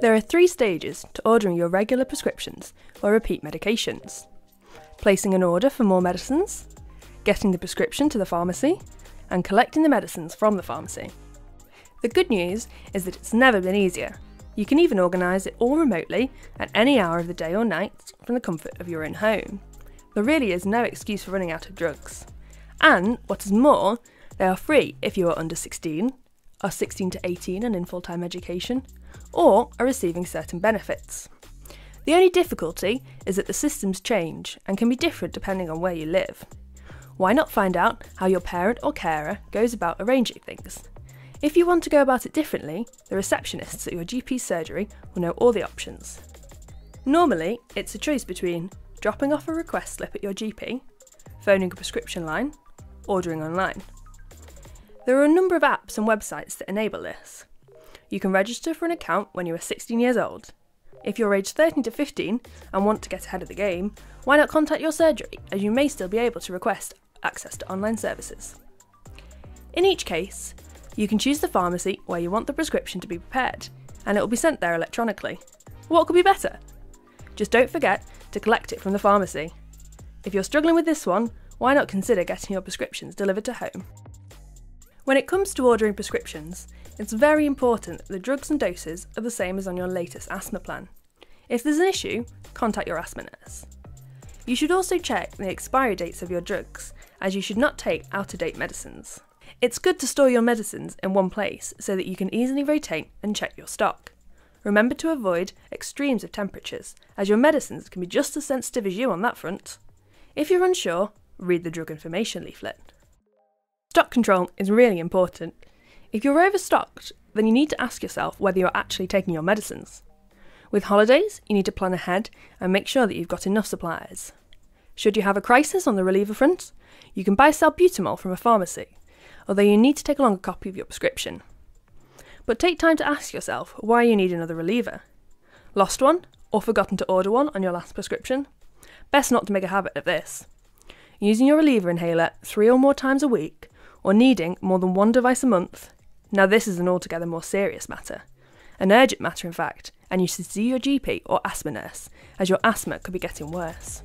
There are three stages to ordering your regular prescriptions or repeat medications placing an order for more medicines, getting the prescription to the pharmacy, and collecting the medicines from the pharmacy. The good news is that it's never been easier. You can even organise it all remotely at any hour of the day or night from the comfort of your own home. There really is no excuse for running out of drugs. And, what is more, they are free if you are under 16, are 16 to 18 and in full time education, or are receiving certain benefits. The only difficulty is that the systems change and can be different depending on where you live. Why not find out how your parent or carer goes about arranging things? If you want to go about it differently, the receptionists at your GP surgery will know all the options. Normally, it's a choice between dropping off a request slip at your GP, phoning a prescription line, ordering online. There are a number of apps and websites that enable this. You can register for an account when you are 16 years old. If you're aged 13 to 15 and want to get ahead of the game, why not contact your surgery as you may still be able to request access to online services. In each case, you can choose the pharmacy where you want the prescription to be prepared, and it will be sent there electronically. What could be better? Just don't forget to collect it from the pharmacy. If you're struggling with this one, why not consider getting your prescriptions delivered to home? When it comes to ordering prescriptions, it's very important that the drugs and doses are the same as on your latest asthma plan. If there's an issue, contact your asthma nurse. You should also check the expiry dates of your drugs, as you should not take out of date medicines. It's good to store your medicines in one place so that you can easily rotate and check your stock. Remember to avoid extremes of temperatures, as your medicines can be just as sensitive as you on that front. If you're unsure, read the drug information leaflet. Stock control is really important. If you're overstocked, then you need to ask yourself whether you're actually taking your medicines. With holidays, you need to plan ahead and make sure that you've got enough supplies. Should you have a crisis on the reliever front, you can buy salbutamol from a pharmacy, although you need to take along a copy of your prescription. But take time to ask yourself why you need another reliever. Lost one, or forgotten to order one on your last prescription? Best not to make a habit of this. Using your reliever inhaler three or more times a week or needing more than one device a month, now this is an altogether more serious matter. An urgent matter, in fact, and you should see your GP or asthma nurse, as your asthma could be getting worse.